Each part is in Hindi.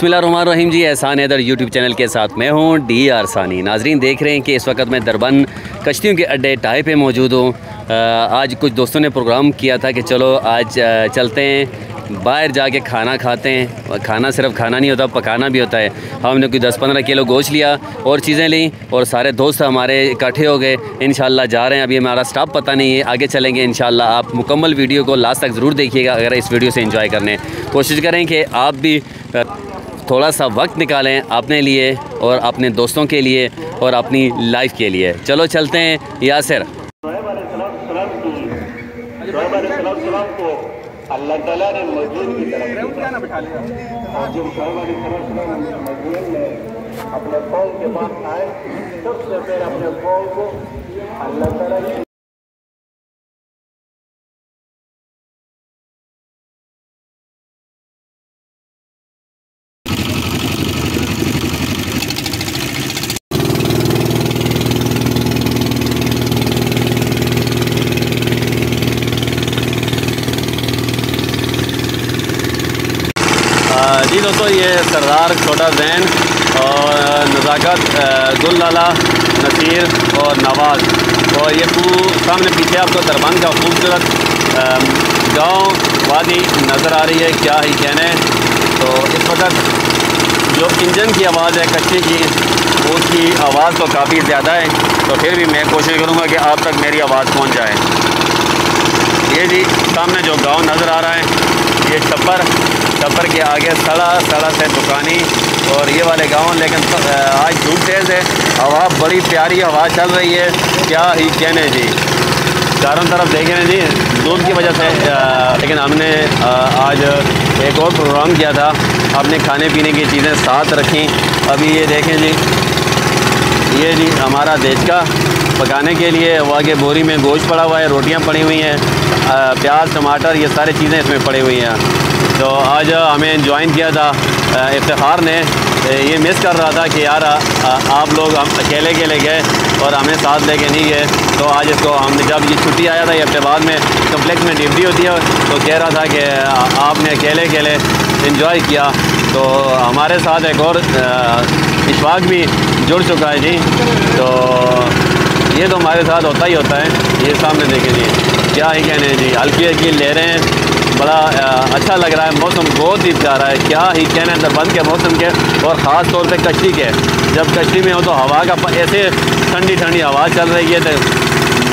बसमीम जी एहसान हैदर यूट्यूब चैनल के साथ मैं हूँ डी आर सानी नाजरीन देख रहे हैं कि इस वक्त मैं दरबन कश्तियों के अड्डे टाई पे मौजूद हूँ। आज कुछ दोस्तों ने प्रोग्राम किया था कि चलो आज चलते हैं। बाहर जाके खाना खाते हैं खाना सिर्फ़ खाना नहीं होता, पकाना भी होता है। हमने कोई दस पंद्रह किलो गोश्त लिया, और चीज़ें ली, और सारे दोस्त हमारे इकट्ठे हो गए। इन जा रहे हैं। अभी हमारा स्टाफ पता नहीं है, आगे चलेंगे इन आप मुकम्मल वीडियो को लास्ट तक ज़रूर देखिएगा, अगर इस वीडियो से इंजॉय करने। कोशिश करें कि आप भी थोड़ा सा वक्त निकालें अपने लिए और अपने दोस्तों के लिए और अपनी लाइफ के लिए। चलो चलते हैं, यासिर। अल्लाह ताला ने मजदूर की तरफ़ और जिन घर वाली तरफ़ मजदूर ने अपने कौम के पास आए सबसे पहले अपने कौम को अल्लाह ताला ने जी दोस्तों ये सरदार छोटा जैन और नज़ाकत गुललाला नसीर और नवाज़। और ये सामने पीछे आपको दरबान का खूबसूरत गाँव वादी नज़र आ रही है, क्या ही कहने। तो इस वक्त जो इंजन की आवाज़ है, कच्चे की, उसकी आवाज़ तो काफ़ी ज़्यादा है। तो फिर भी मैं कोशिश करूँगा कि आप तक मेरी आवाज़ पहुँच जाए। ये जी, सामने जो गाँव नज़र आ रहा है, ये छप्पर सफ़र के आगे सड़ा सड़ा से दुकानी। और ये वाले गाँव, लेकिन आज धूप तेज़ है। हवा बड़ी प्यारी, हवा चल रही है। क्या ही कहने जी। चारों तरफ़ देखें जी धूप की वजह से लेकिन हमने आज एक और प्रोग्राम किया था। हमने खाने पीने की चीज़ें साथ रखी। अभी ये देखें जी। ये जी हमारा देश का पकाने के लिए, वो आगे बोरी में गोश्त पड़ा हुआ है, रोटियाँ पड़ी हुई हैं। प्याज, टमाटर, ये सारी चीज़ें इसमें पड़ी हुई हैं। तो आज हमें ज्वाइन किया था। इफ्तार ने ये मिस कर रहा था कि यार आ, आ, आप लोग हम अकेले अकेले गए और हमें साथ लेके नहीं गए। तो आज इसको हमने जब ये छुट्टी आया था ये बाद में कम्प्लेक्स में ड्यूटी होती है तो कह रहा था कि आपने अकेले अकेले इन्जॉय किया। तो हमारे साथ एक और इशफाक भी जुड़ चुका है जी। तो ये तो हमारे साथ होता ही होता है ये सामने देखें जी। क्या ही कहने जी हल्की हल्की ले रहे हैं। बड़ा अच्छा लग रहा है, मौसम बहुत ही प्यारा है। क्या ही कहना है बंद के मौसम के, और ख़ास तौर पे कश्ती के। जब कश्ती में हो तो हवा का ऐसे ठंडी ठंडी हवा चल रही है तो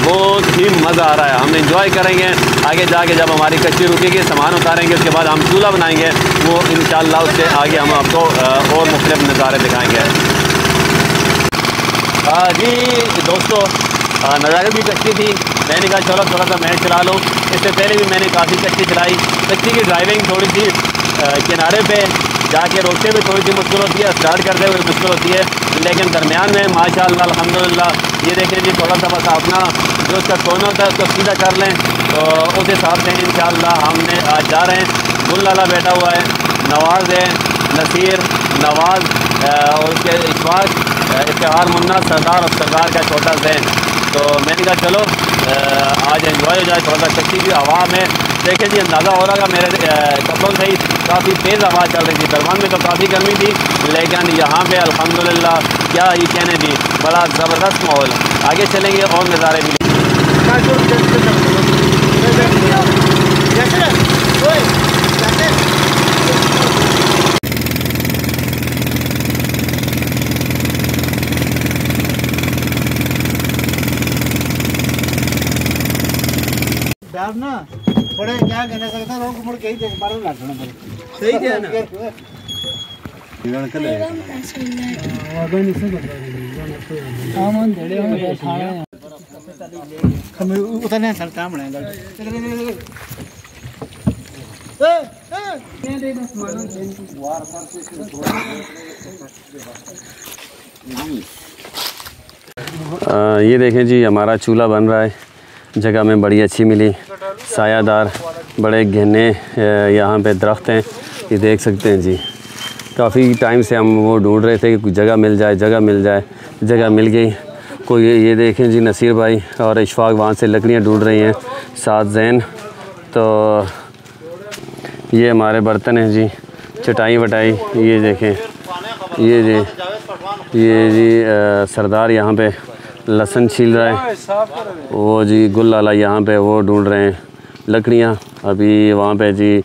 बहुत ही मज़ा आ रहा है। हम इंजॉय करेंगे। आगे जाके जब हमारी कश्ती रुकेगी, सामान उतारेंगे, उसके बाद हम चूल्हा बनाएँगे। वो इन उससे आगे हम आपको और मुख्तलिफ़ नज़ारे दिखाएँगे। जी दोस्तों नज़ारे भी कच्ची थी। मैंने कहा, चलो, थोड़ा सा मैं चला लूँ। इससे पहले भी मैंने काफ़ी कच्ची चलाई। कच्ची की ड्राइविंग थोड़ी सी किनारे पे, जाके रोकते हुए थोड़ी सी मुश्किल होती है, स्टार्ट करते हुए मुश्किल होती है। लेकिन दरमियान में माशा अलहमदिल्ला ये देखें जी, थोड़ा सा बस अपना जो उसका सोना होता है, उसको सीधा कर लें। तो उस हिसाब से इन हमने आज जा रहे हैं। गुल बैठा हुआ है, नवाज़ है, नसीर, नवाज़ और उसके इशवाक इश्तहार मुन्ना सरदार और सरदार का छोटा जैन तो मैंने कहा चलो आज एंजॉय हो जाए थोड़ा सा कच्ची भी हवा में देखें जी अंदाज़ा हो रहा था मेरे कपड़ों से ही काफ़ी तेज़ हवा चल रही थी दरबान में तो काफ़ी गर्मी थी लेकिन यहाँ पे अल्हम्दुलिल्लाह क्या ही कहने दी बड़ा ज़बरदस्त माहौल आगे चलेंगे और नज़ारे मिले साहब ना थोड़े क्या कहना सकता रोक मुड़ के ही देख पारो लाटना सही है ना। नहीं हाँ धड़े हम खाए हम उतने चलता हमने ये देखें जी हमारा चूल्हा बन रहा है। जगह में बड़ी अच्छी मिली। सायादार बड़े घने यहाँ पे दरख्त हैं। ये देख सकते हैं जी। काफ़ी टाइम से हम वो ढूंढ रहे थे कि कोई जगह मिल जाए, जगह मिल जाए। जगह मिल गई। कोई ये देखें जी, नसीर भाई और इशफाक वहाँ से लकड़ियाँ ढूंढ रही हैं। साथ जैन। तो ये हमारे बर्तन हैं जी। चटाई वटाई, ये देखें। ये जी ये जी सरदार यहाँ पे लहसन छील रहा है। वो जी, गुल लाला यहाँ पे वो ढूंढ रहे हैं। लकड़ियाँ। अभी वहाँ पे जी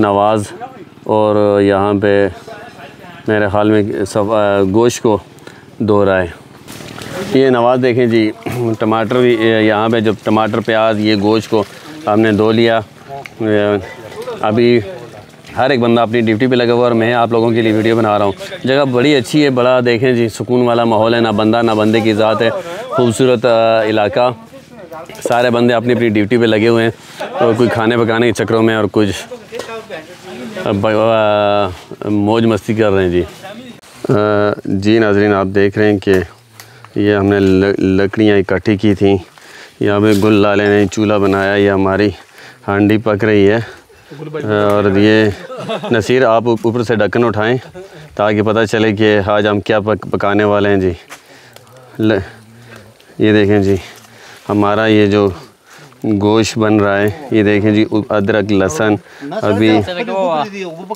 नवाज़ और यहाँ पे मेरे ख्याल में सब गोश्त को धो रहा है ये नवाज़ देखें जी, टमाटर भी यहाँ पे जब टमाटर, प्याज, ये गोश्त को हमने धो लिया। अभी हर एक बंदा अपनी ड्यूटी पे लगा हुआ और मैं आप लोगों के लिए वीडियो बना रहा हूँ। जगह बड़ी अच्छी है, बड़ा देखें जी, सुकून वाला माहौल है, ना बंदा, ना बंदे की ज़ात है। खूबसूरत इलाका। सारे बंदे अपनी अपनी ड्यूटी पे लगे हुए हैं। और कोई खाने पकाने के चक्रों में और कुछ मौज मस्ती कर रहे हैं जी। जी नाजरीन आप देख रहे हैं कि ये हमने लकड़ियाँ इकट्ठी की थी। यहाँ पे गुल लाले ने चूल्हा बनाया ये हमारी हांडी पक रही है। और ये नसीर आप ऊपर से ढक्कन उठाएँ ताकि पता चले कि आज हम क्या पक, पकाने वाले हैं जी। ल, ये देखें जी हमारा ये जो गोश्त बन रहा है। ये देखें जी अदरक लहसन अभी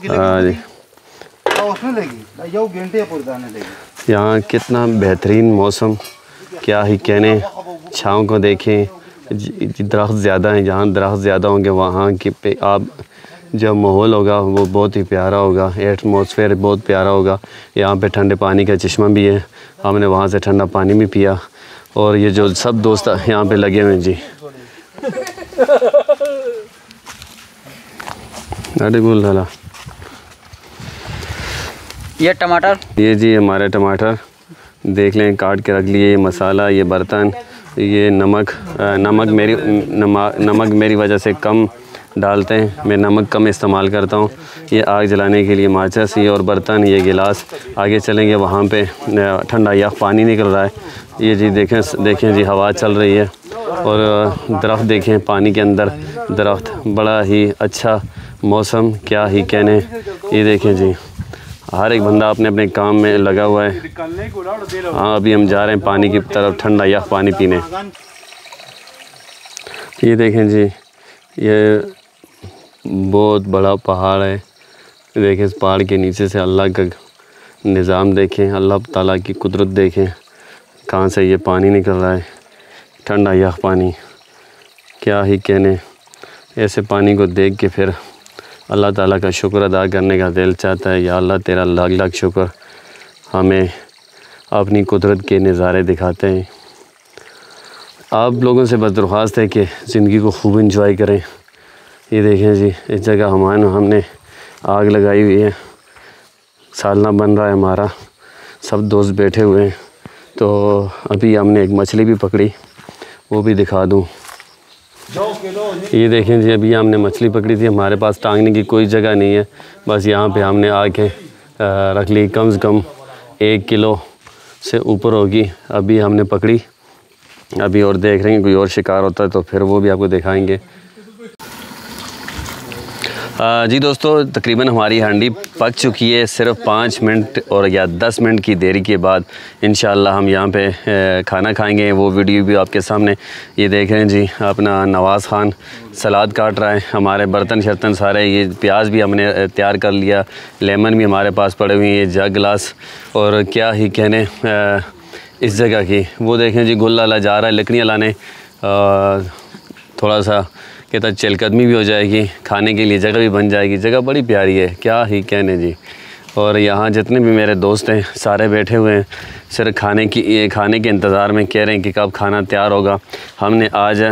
हाँ जी। यहाँ कितना बेहतरीन मौसम। क्या ही कहने छाँव को देखें दरख्त ज़्यादा हैं। जहाँ दरख्त ज़्यादा होंगे वहाँ के पे आप जब माहौल होगा वो बहुत ही प्यारा होगा। एटमॉस्फेयर बहुत प्यारा होगा। यहाँ पे ठंडे पानी का चश्मा भी है। हमने वहाँ से ठंडा पानी भी पिया। और ये जो सब दोस्त यहाँ पे लगे हुए हैं जी। लाला ये टमाटर? ये जी हमारे टमाटर। देख लें काट के रख लिए ये मसाला ये बर्तन ये नमक नमक मेरी नमक नमक मेरी वजह से कम डालते हैं। मैं नमक कम इस्तेमाल करता हूँ। ये आग जलाने के लिए माचस ये और बर्तन ये गिलास। आगे चलेंगे वहाँ पे ठंडा या पानी निकल रहा है। ये जी देखें देखें जी हवा चल रही है। और दरख्त देखें, पानी के अंदर दरख्त। बड़ा ही अच्छा मौसम, क्या ही कहने। ये देखें जी, हर एक बंदा अपने अपने काम में लगा हुआ है। हाँ अभी हम जा रहे हैं पानी की तरफ़, ठंडा या पानी पीने। ये देखें जी, ये बहुत बड़ा पहाड़ है। देखें, इस पहाड़ के नीचे से अल्लाह का निज़ाम देखें, अल्लाह ताला की कुदरत देखें, कहाँ से ये पानी निकल रहा है। ठंडा यह पानी। क्या ही कहने, ऐसे पानी को देख के फिर अल्लाह ताला का शुक्र अदा करने का दिल चाहता है, या अल्लाह तेरा लाख लाख शुक्र हमें अपनी कुदरत के नज़ारे दिखाते हैं। आप लोगों से बस दरख्वास्त है कि ज़िंदगी को खूब इंजॉय करें। ये देखें जी, इस जगह हमारे हमने आग लगाई हुई है। सालना बन रहा है हमारा। सब दोस्त बैठे हुए हैं। तो अभी हमने एक मछली भी पकड़ी। वो भी दिखा दूँ। ये देखें जी, अभी हमने मछली पकड़ी थी, हमारे पास टांगने की कोई जगह नहीं है। बस यहाँ पे हमने आके रख ली, कम से कम एक किलो से ऊपर होगी। अभी हमने पकड़ी। अभी और देख रहे हैं, कोई और शिकार होता है तो फिर वो भी आपको दिखाएँगे। जी दोस्तों, तकरीबन हमारी हांडी पक चुकी है। सिर्फ़ पाँच मिनट और या दस मिनट की देरी के बाद इन हम यहाँ पे खाना खाएँगे। वो वीडियो भी आपके सामने। ये देख रहे हैं जी, अपना नवाज़ ख़ान सलाद काट रहा है। हमारे बर्तन शर्तन सारे, ये प्याज भी हमने तैयार कर लिया। लेमन भी हमारे पास पड़े हुए हैं। ये जग गिलास और क्या ही कहने इस जगह की। वो देखें जी, गुल लाला जा रहा है, लकड़ियाँ लाने। थोड़ा सा कहता चलकदमी भी हो जाएगी, खाने के लिए जगह भी बन जाएगी। जगह बड़ी प्यारी है, क्या ही कहने जी। और यहाँ जितने भी मेरे दोस्त हैं, सारे बैठे हुए हैं, सिर्फ़ खाने की खाने के इंतज़ार में कह रहे हैं कि कब खाना तैयार होगा। हमने आज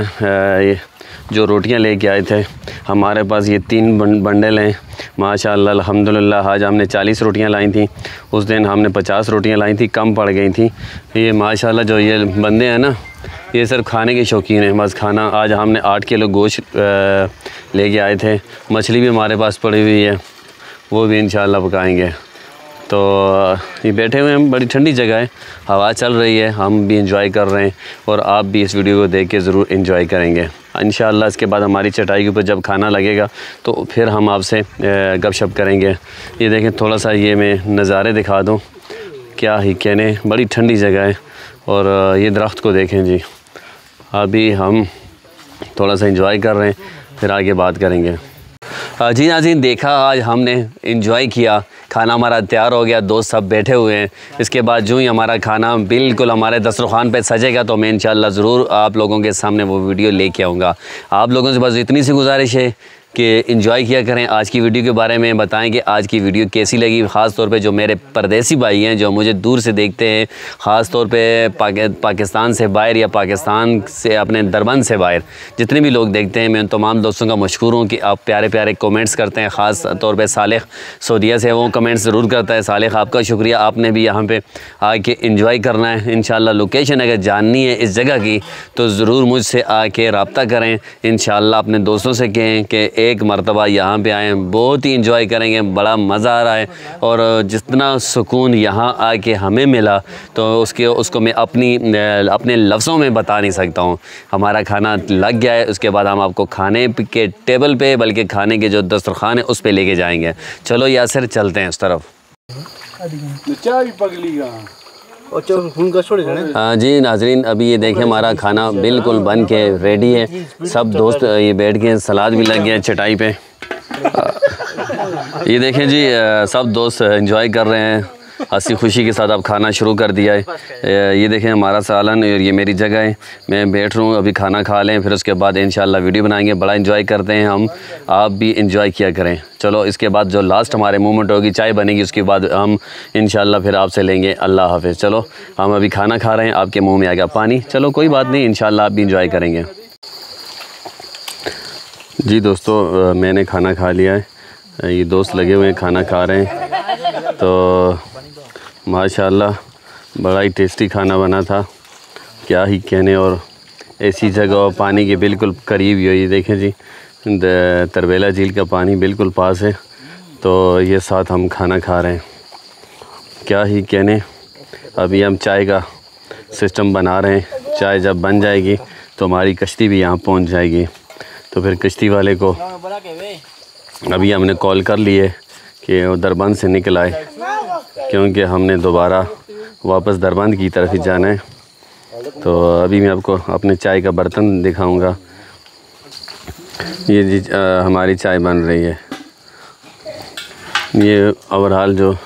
जो रोटियाँ लेके आए थे, हमारे पास ये तीन बंडल हैं। माशाल्लाह, अल्हम्दुलिल्लाह, आज हमने चालीस रोटियाँ लाई थी। उस दिन हमने पचास रोटियाँ लाई थी, कम पड़ गई थी। ये माशाल्लाह जो ये बंदे हैं ना ये सिर्फ़ खाने के शौकीन हैं। बस खाना, आज हमने आठ किलो गोश्त लेके आए थे। मछली भी हमारे पास पड़ी हुई है। वो भी इन पकाएँगे। तो ये बैठे हुए हैं, बड़ी ठंडी जगह है। हवा चल रही है, हम भी इंजॉय कर रहे हैं और आप भी इस वीडियो को देख के ज़रूर इंजॉय करेंगे। इन इसके बाद हमारी चटाई के ऊपर जब खाना लगेगा तो फिर हम आपसे गपशप करेंगे। ये देखें, थोड़ा सा ये मैं नज़ारे दिखा दूँ। क्या ही कहने, बड़ी ठंडी जगह है। और ये दरख्त को देखें जी। अभी हम थोड़ा सा इंजॉय कर रहे हैं, फिर आगे बात करेंगे। जी नाजीन देखा आज हमने इंजॉय किया, खाना हमारा तैयार हो गया, दोस्त सब बैठे हुए हैं। इसके बाद जो ही हमारा खाना बिल्कुल हमारे दस्तरखान पे सजेगा तो मैं इंशाल्लाह ज़रूर आप लोगों के सामने वो वीडियो लेके आऊँगा। आप लोगों से बस इतनी सी गुजारिश है कि इन्जॉय किया करें। आज की वीडियो के बारे में बताएँ कि आज की वीडियो कैसी लगी। ख़ास तौर पे जो मेरे परदेसी भाई हैं जो मुझे दूर से देखते हैं ख़ास तौर पे पाकि, पाकिस्तान से बाहर या पाकिस्तान से अपने दरबंद से बाहर जितने भी लोग देखते हैं मैं उन तमाम दोस्तों का मशहूर हूँ कि आप प्यारे प्यारे कमेंट्स करते हैं। ख़ास तौर पर सालेख सऊदिया से वो कमेंट्स ज़रूर करता है। सालेख आपका शुक्रिया। आपने भी यहाँ पर आके इंजॉय करना है। इन लोकेशन अगर जाननी है इस जगह की तो ज़रूर मुझसे आके रबता करें। इन अपने दोस्तों से कहें कि एक मरतबा यहाँ पे आएँ बहुत ही इंजॉय करेंगे। बड़ा मज़ा आ रहा है। और जितना सुकून यहाँ आके हमें मिला तो उसके, उसको मैं अपनी अपने लफ्ज़ों में बता नहीं सकता हूँ। हमारा खाना लग गया है। उसके बाद हम आपको खाने के टेबल पे, बल्कि खाने के जो दस्तरखान है, उस पर लेके जाएँगे। चलो यासर, चलते हैं उस तरफ़। जी, नाजरीन, अभी ये देखें हमारा खाना बिल्कुल बन के रेडी है। सब दोस्त ये बैठ गए, सलाद भी लग गया चटाई पे। ये देखें जी सब दोस्त इंजॉय कर रहे हैं। हँसी खुशी के साथ अब खाना शुरू कर दिया है। ये देखें हमारा सालन और ये मेरी जगह है। मैं बैठ रहा हूँ, अभी खाना खा लें, फिर उसके बाद इन वीडियो बनाएँगे। बड़ा इन्जॉय करते हैं हम। आप भी इन्जॉय किया करें। चलो, इसके बाद जो लास्ट हमारे मूवमेंट होगी, चाय बनेगी, उसके बाद हम इन फिर आपसे लेंगे। अल्लाह हाफिज़। चलो, हम अभी खाना खा रहे हैं, आपके मुँह में आ गया पानी। चलो, कोई बात नहीं इन आप भी इंजॉय करेंगे। जी दोस्तों मैंने खाना खा लिया है। ये दोस्त लगे हुए हैं, खाना खा रहे हैं। तो माशाल्लाह बड़ा ही टेस्टी खाना बना था। क्या ही कहने और ऐसी जगह और पानी के बिल्कुल करीब ही हो ये देखें जी। तरबेला झील का पानी बिल्कुल पास है तो ये साथ हम खाना खा रहे हैं। क्या ही कहने अभी हम चाय का सिस्टम बना रहे हैं। चाय जब बन जाएगी तो हमारी कश्ती भी यहाँ पहुँच जाएगी। तो फिर कश्ती वाले को अभी हमने कॉल कर लिए कि वो दरबंद से निकल आए। क्योंकि हमने दोबारा वापस दरबंद की तरफ़ ही जाना है। तो अभी मैं आपको अपने चाय का बर्तन दिखाऊँगा। ये जी आ, हमारी चाय बन रही है। ये ओवरऑल जो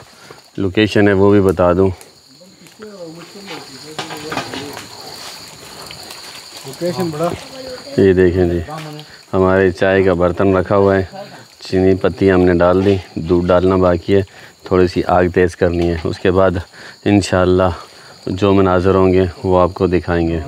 लोकेशन है वो भी बता दूँ। लोकेशन बड़ा। ये देखें जी हमारे चाय का बर्तन रखा हुआ है। चीनी पत्ती हमने डाल दी दूध डालना बाकी है। थोड़ी सी आग तेज़ करनी है। उसके बाद इन जो मनाजर होंगे, वो आपको दिखाएँगे।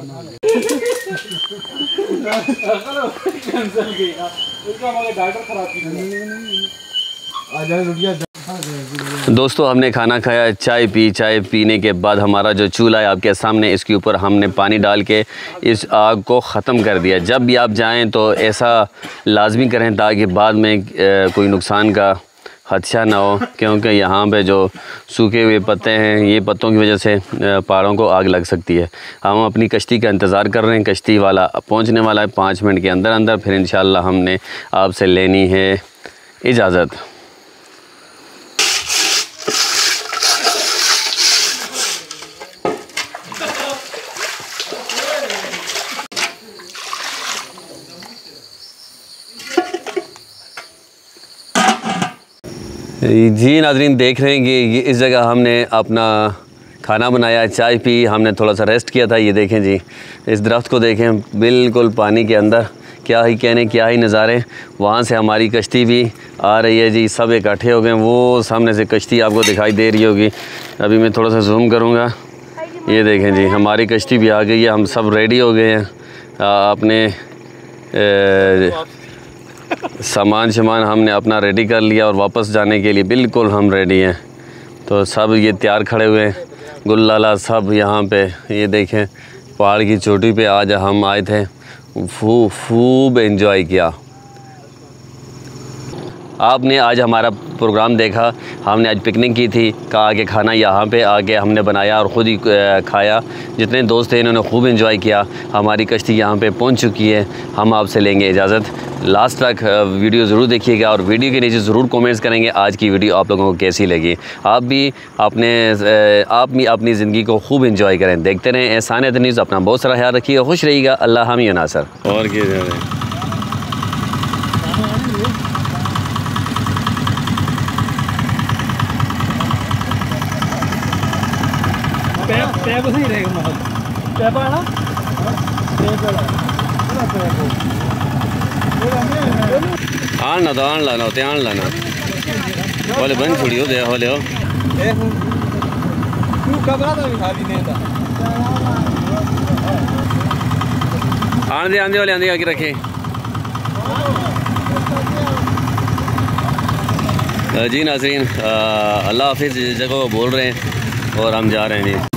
दोस्तों, हमने खाना खाया, चाय पी। चाय पीने के बाद हमारा जो चूल्हा है आपके सामने, इसके ऊपर हमने पानी डाल के इस आग को ख़त्म कर दिया। जब भी आप जाएँ तो ऐसा लाजमी करें ताकि बाद में कोई नुकसान का खदशा ना हो, क्योंकि यहाँ पे जो सूखे हुए पत्ते हैं, ये पत्तों की वजह से पहाड़ों को आग लग सकती है। हम अपनी कश्ती का इंतज़ार कर रहे हैं, कश्ती वाला पहुँचने वाला है पाँच मिनट के अंदर अंदर फिर इन हमने आपसे लेनी है इजाज़त। जी नाजरीन, देख रहे हैं कि ये इस जगह हमने अपना खाना बनाया, चाय पी, हमने थोड़ा सा रेस्ट किया था। ये देखें जी, इस दरख्त को देखें, बिल्कुल पानी के अंदर। क्या ही कहने, क्या ही नज़ारे। वहाँ से हमारी कश्ती भी आ रही है जी। सब इकट्ठे हो गए, वो सामने से कश्ती आपको दिखाई दे रही होगी। अभी मैं थोड़ा सा जूम करूँगा। ये देखें जी, हमारी कश्ती भी आ गई है, हम सब रेडी हो गए हैं। अपने सामान शामान हमने अपना रेडी कर लिया और वापस जाने के लिए बिल्कुल हम रेडी हैं। तो सब ये तैयार खड़े हुए हैं। गुल्लाला सब यहाँ पे, ये देखें, पहाड़ की चोटी पे आज हम आए थे। खूब खूब एंजॉय किया। आपने आज हमारा प्रोग्राम देखा, हमने आज पिकनिक की थी, कहा आगे खाना यहाँ पे आके हमने बनाया और ख़ुद ही खाया। जितने दोस्त थे, इन्होंने खूब इन्जॉय किया। हमारी कश्ती यहाँ पे पहुँच चुकी है। हम आपसे लेंगे इजाज़त। लास्ट तक वीडियो ज़रूर देखिएगा और वीडियो के नीचे ज़रूर कमेंट्स करेंगे, आज की वीडियो आप लोगों को कैसी लगी। आप भी अपने आप भी अपनी ज़िंदगी को खूब इन्जॉय करें। देखते रहें एहसान न्यूज़। अपना बहुत सारा ख्याल रखिएगा खुश रहिएगा। अल्लाह हम नासर। और क्या सही रहेगा माहौल। पैप आना आन तो आन लाना होते आन लाना बोले बंद छोड़ी हो दे होले हो तू कबरा तो खाली नहीं था। आने दे आंदे वाले आंदे आके रखे। जी नाजरीन अल्लाह हाफिज़ जगह बोल रहे हैं और हम जा रहे हैं। जी